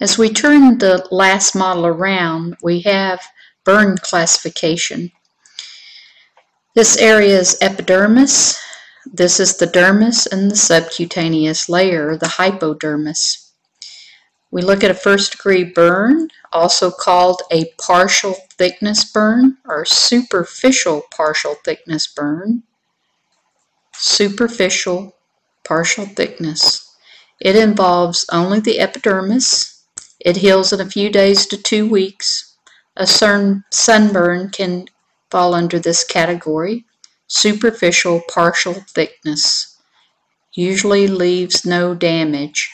As we turn the last model around, we have burn classification. This area is epidermis. This is the dermis and the subcutaneous layer, the hypodermis. We look at a first degree burn, also called a partial thickness burn or superficial partial thickness burn. Superficial partial thickness. It involves only the epidermis. It heals in a few days to two weeks. A sunburn can fall under this category. Superficial partial thickness. Usually leaves no damage.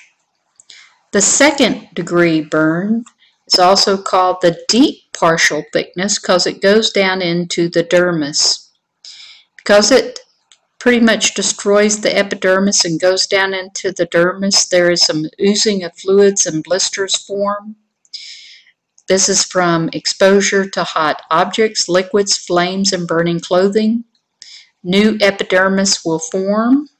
The second degree burn is also called the deep partial thickness because it goes down into the dermis. Because it pretty much destroys the epidermis and goes down into the dermis, there is some oozing of fluids and blisters form. This is from exposure to hot objects, liquids, flames, and burning clothing. New epidermis will form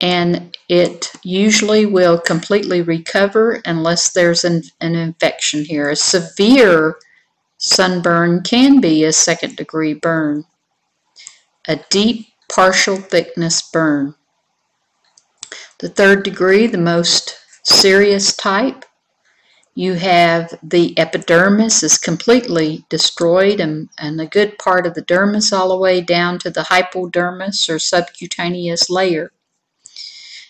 and it usually will completely recover unless there's an, an infection here. A severe sunburn can be a second degree burn. A deep partial thickness burn. The third degree, the most serious type, you have the epidermis is completely destroyed and, and a good part of the dermis all the way down to the hypodermis or subcutaneous layer.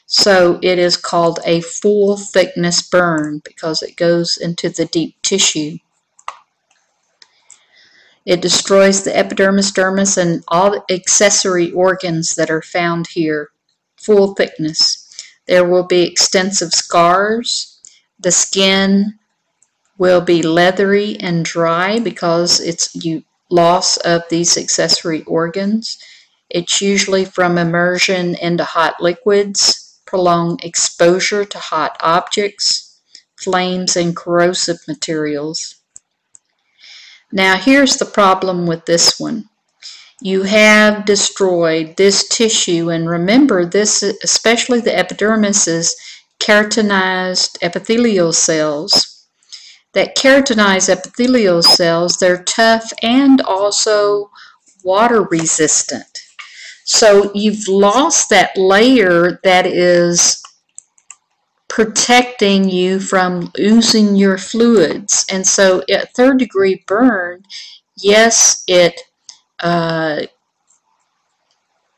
So it is called a full thickness burn because it goes into the deep tissue. It destroys the epidermis, dermis, and all accessory organs that are found here. Full thickness. There will be extensive scars. The skin will be leathery and dry because it's you loss of these accessory organs. It's usually from immersion into hot liquids prolonged exposure to hot objects, flames, and corrosive materials. Now here's the problem with this one. You have destroyed this tissue, and remember this, especially the epidermis, is keratinized epithelial cells. That keratinized epithelial cells, they're tough and also water resistant. So you've lost that layer that is protecting you from oozing your fluids. And so at third degree burn, yes, it uh,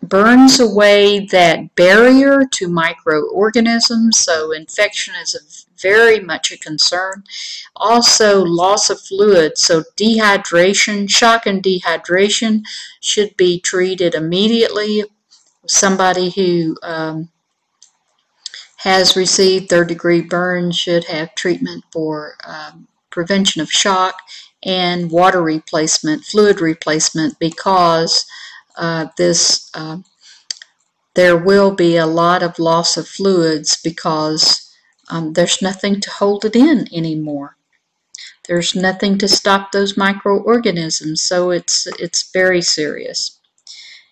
burns away that barrier to microorganisms, so infection is a very much a concern. Also, loss of fluid, so dehydration, shock and dehydration should be treated immediately. Somebody who um, has received third degree burns should have treatment for um, prevention of shock and water replacement, fluid replacement, because uh, this uh, there will be a lot of loss of fluids because um, there's nothing to hold it in anymore. There's nothing to stop those microorganisms, so it's it's very serious.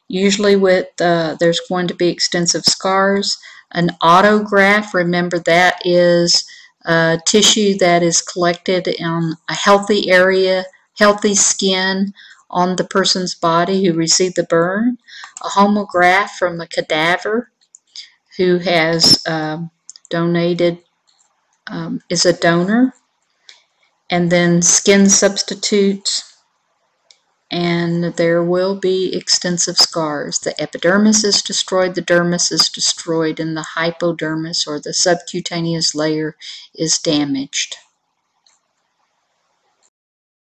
Usually with uh, there's going to be extensive scars. An autograft, remember that is uh, tissue that is collected in a healthy area, healthy skin on the person's body who received the burn. A homograft from a cadaver who has um, donated um, is a donor, and then skin substitutes, and there will be extensive scars. The epidermis is destroyed, the dermis is destroyed, and the hypodermis or the subcutaneous layer is damaged.